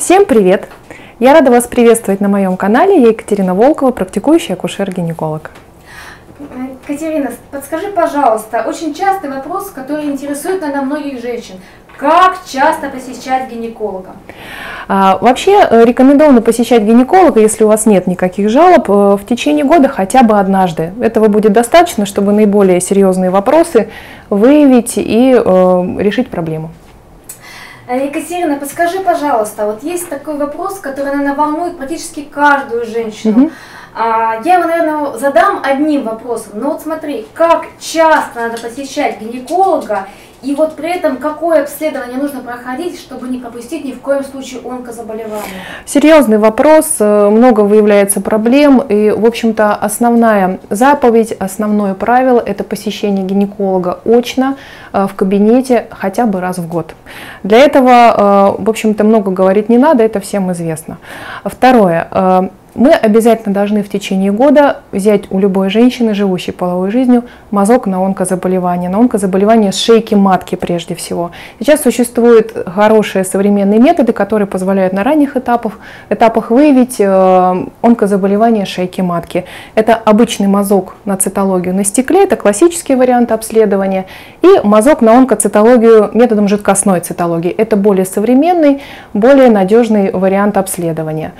Всем привет! Я рада вас приветствовать на моем канале. Я Екатерина Волкова, практикующая акушер-гинеколог. Катерина, подскажи, пожалуйста, очень частый вопрос, который интересует, наверное, многих женщин. Как часто посещать гинеколога? А, вообще э, рекомендовано посещать гинеколога, если у вас нет никаких жалоб, э, в течение года хотя бы однажды. Этого будет достаточно, чтобы наиболее серьезные вопросы выявить и э, решить проблему. Э, Екатерина, подскажи, пожалуйста, вот есть такой вопрос, который, наверное, волнует практически каждую женщину. Угу. Я его, наверное, задам одним вопросом. Но вот смотри, как часто надо посещать гинеколога и вот при этом какое обследование нужно проходить, чтобы не пропустить ни в коем случае онкозаболевания? Серьезный вопрос, э, много выявляется проблем. И, в общем-то, основная заповедь, основное правило – это посещение гинеколога очно э, в кабинете хотя бы раз в год. Для этого, э, в общем-то, много говорить не надо, это всем известно. Второе мы обязательно должны в течение года взять у любой женщины, живущей половой жизнью, мазок на онкозаболевание, на онкозаболевание шейки матки прежде всего. Сейчас существуют хорошие современные методы, которые позволяют на ранних этапах, этапах выявить э, онкозаболевание шейки матки. Это обычный мазок на цитологию на стекле, это классический вариант обследования, и мазок на онкоцитологию методом жидкостной цитологии. Это более современный, более надежный вариант обследования.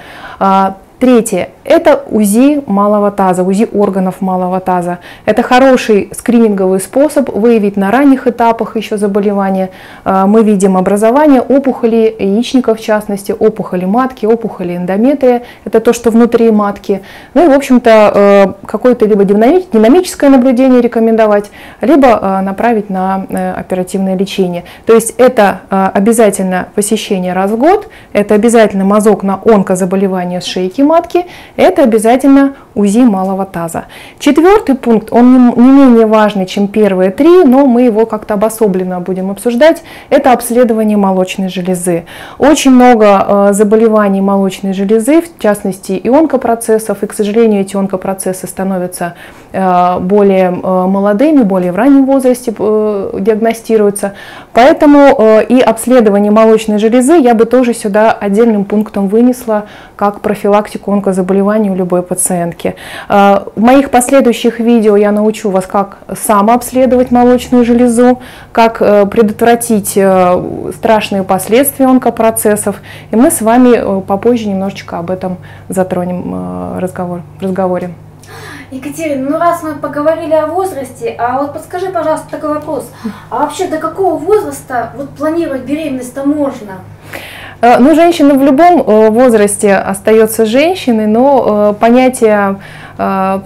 Третье – это УЗИ малого таза, УЗИ органов малого таза. Это хороший скрининговый способ выявить на ранних этапах еще заболевания. А, мы видим образование опухолей яичников, в частности, опухоли матки, опухоли эндометрия. Это то, что внутри матки. Ну и, в общем-то, э, какое-то либо динамическое наблюдение рекомендовать, либо э, направить на э, оперативное лечение. То есть это обязательно посещение раз в год, это обязательно мазок на онкозаболевания с шейки матки, это обязательно УЗИ малого таза. Четвертый пункт, он не менее важный, чем первые три, но мы его как-то обособленно будем обсуждать, это обследование молочной железы. Очень много э, заболеваний молочной железы, в частности и онкопроцессов, и, к сожалению, эти онкопроцессы становятся более э, молодыми, более в раннем возрасте диагностируются. Поэтому и обследование молочной железы я бы тоже сюда отдельным пунктом вынесла как профилактику онкозаболеваний у любой пациентки. В моих последующих видео я научу вас, как самообследовать молочную железу, как э, предотвратить э, страшные последствия онкопроцессов. И мы с вами э, попозже немножечко об этом затронем разговор, разговоре. Екатерина, ну раз мы поговорили о возрасте, а вот подскажи, пожалуйста, такой вопрос. А вообще до какого возраста вот планировать беременность-то можно? Э, ну, женщина в любом э, возрасте остается женщиной, но э, понятие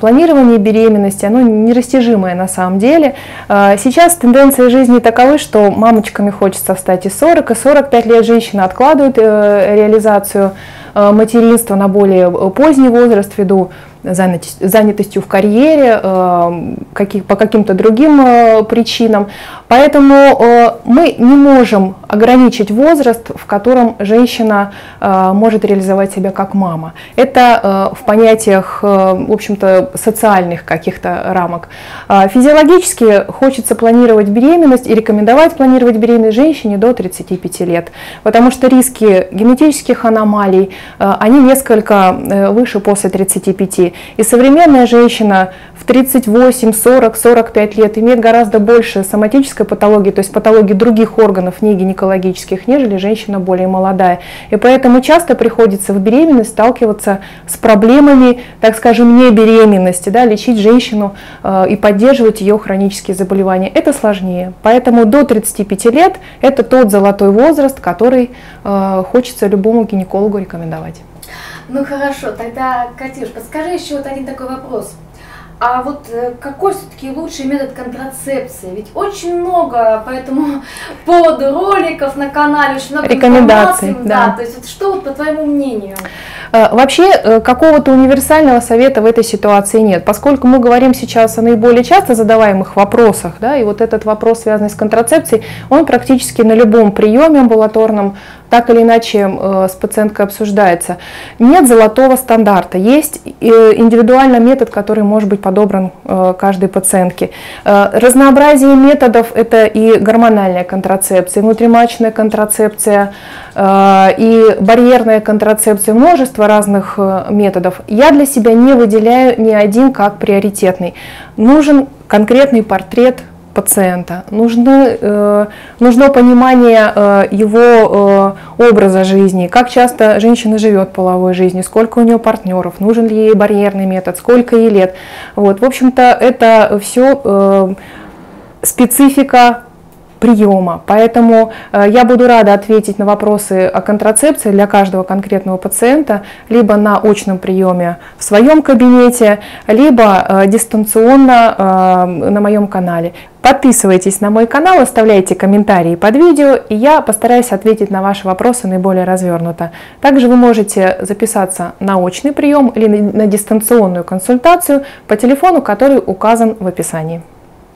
планирования беременности, оно нерастяжимое на самом деле. Сейчас тенденции жизни таковы, что мамочками хочется встать и 40, и 45 лет женщина откладывает реализацию материнства на более поздний возраст ввиду занятостью в карьере, по каким-то другим причинам. Поэтому э, мы не можем ограничить возраст, в котором женщина э, может реализовать себя как мама. Это э, в понятиях, в общем-то, социальных каких-то рамок. Физиологически хочется планировать беременность и рекомендовать планировать беременность женщине до 35 лет, потому что риски генетических аномалий, они несколько выше после 35. И современная женщина в 38, 40, 45 лет имеет гораздо больше соматической патологии, то есть патологии других органов, не гинекологических, нежели женщина более молодая. И поэтому часто приходится в беременность сталкиваться с проблемами, так скажем, не беременности, да, лечить женщину э, и поддерживать ее хронические заболевания. Это сложнее. Поэтому до 35 лет это тот золотой возраст, который э, хочется любому гинекологу рекомендовать. Ну хорошо, тогда, Катюш, подскажи еще вот один такой вопрос. А вот э, какой все-таки лучший метод контрацепции? Ведь очень много по этому поводу роликов на канале, очень много рекомендаций. Да. да. То есть вот что вот по твоему мнению? Э, вообще э, какого-то универсального совета в этой ситуации нет, поскольку мы говорим сейчас о наиболее часто задаваемых вопросах, да, и вот этот вопрос, связанный с контрацепцией, он практически на любом приеме амбулаторном так или иначе э, с пациенткой обсуждается. Нет золотого стандарта, есть э, индивидуальный метод, который может быть подобран э, каждой пациентке. Разнообразие методов – это и гормональная контрацепция, и внутриматочная контрацепция, и барьерная контрацепция, множество разных методов. Я для себя не выделяю ни один как приоритетный. Нужен конкретный портрет пациента, нужны, э, нужно понимание э, его э, образа жизни, как часто женщина живет половой жизнью, сколько у нее партнеров, нужен ли ей барьерный метод, сколько ей лет. Вот, в общем-то, это все э, специфика приема. Поэтому э, я буду рада ответить на вопросы о контрацепции для каждого конкретного пациента, либо на очном приеме в своем кабинете, либо э, дистанционно э, на моем канале. Подписывайтесь на мой канал, оставляйте комментарии под видео, и я постараюсь ответить на ваши вопросы наиболее развернуто. Также вы можете записаться на очный прием или на дистанционную консультацию по телефону, который указан в описании.